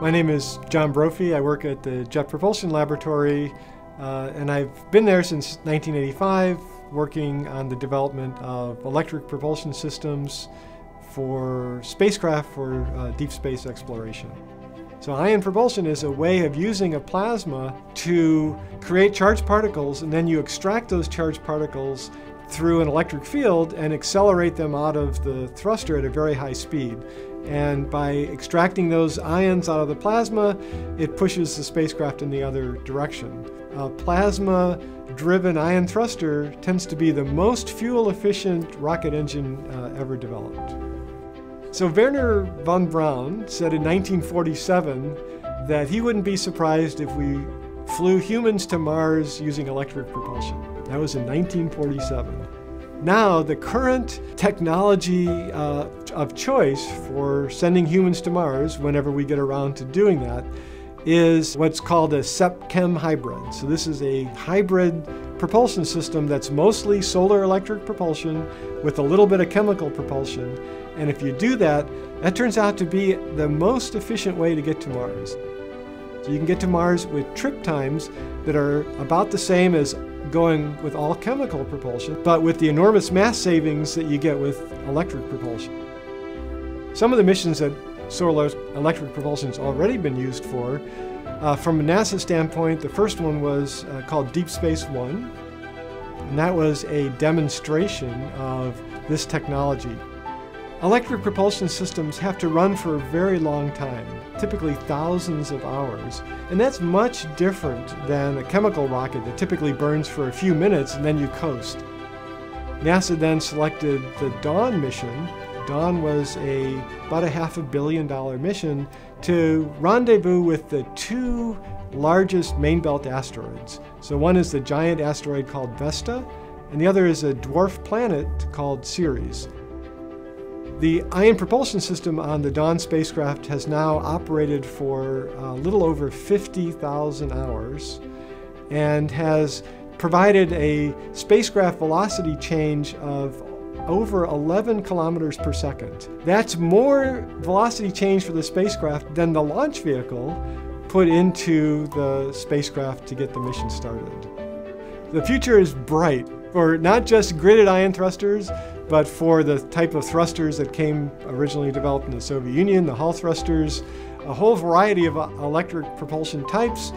My name is John Brophy. I work at the Jet Propulsion Laboratory, uh, and I've been there since 1985, working on the development of electric propulsion systems for spacecraft for uh, deep space exploration. So ion propulsion is a way of using a plasma to create charged particles, and then you extract those charged particles through an electric field and accelerate them out of the thruster at a very high speed. And by extracting those ions out of the plasma, it pushes the spacecraft in the other direction. A plasma driven ion thruster tends to be the most fuel efficient rocket engine uh, ever developed. So Wernher von Braun said in 1947 that he wouldn't be surprised if we flew humans to Mars using electric propulsion. That was in 1947. Now, the current technology uh, of choice for sending humans to Mars, whenever we get around to doing that, is what's called a SEP-CHEM hybrid. So this is a hybrid propulsion system that's mostly solar electric propulsion with a little bit of chemical propulsion. And if you do that, that turns out to be the most efficient way to get to Mars. So you can get to Mars with trip times that are about the same as going with all chemical propulsion, but with the enormous mass savings that you get with electric propulsion. Some of the missions that solar electric propulsion has already been used for, uh, from a NASA standpoint, the first one was uh, called Deep Space One, and that was a demonstration of this technology. Electric propulsion systems have to run for a very long time, typically thousands of hours, and that's much different than a chemical rocket that typically burns for a few minutes and then you coast. NASA then selected the Dawn mission. Dawn was a about a half a billion dollar mission to rendezvous with the two largest main belt asteroids. So one is the giant asteroid called Vesta, and the other is a dwarf planet called Ceres. The ion propulsion system on the Dawn spacecraft has now operated for a little over 50,000 hours and has provided a spacecraft velocity change of over 11 kilometers per second. That's more velocity change for the spacecraft than the launch vehicle put into the spacecraft to get the mission started. The future is bright for not just gridded ion thrusters, but for the type of thrusters that came originally developed in the Soviet Union, the Hall thrusters, a whole variety of uh, electric propulsion types.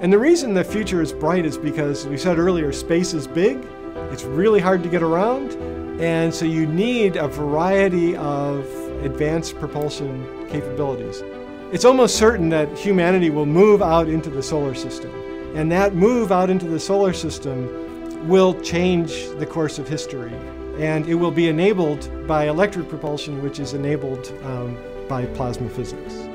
And the reason the future is bright is because we said earlier, space is big, it's really hard to get around, and so you need a variety of advanced propulsion capabilities. It's almost certain that humanity will move out into the solar system. And that move out into the solar system will change the course of history and it will be enabled by electric propulsion, which is enabled um, by plasma physics.